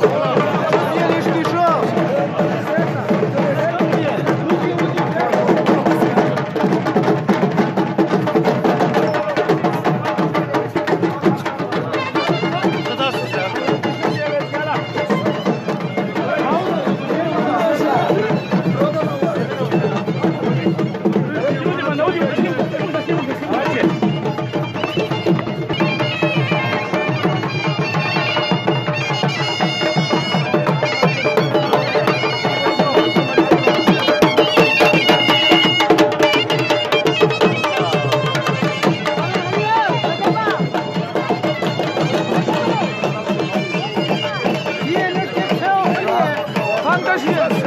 Come on. 去。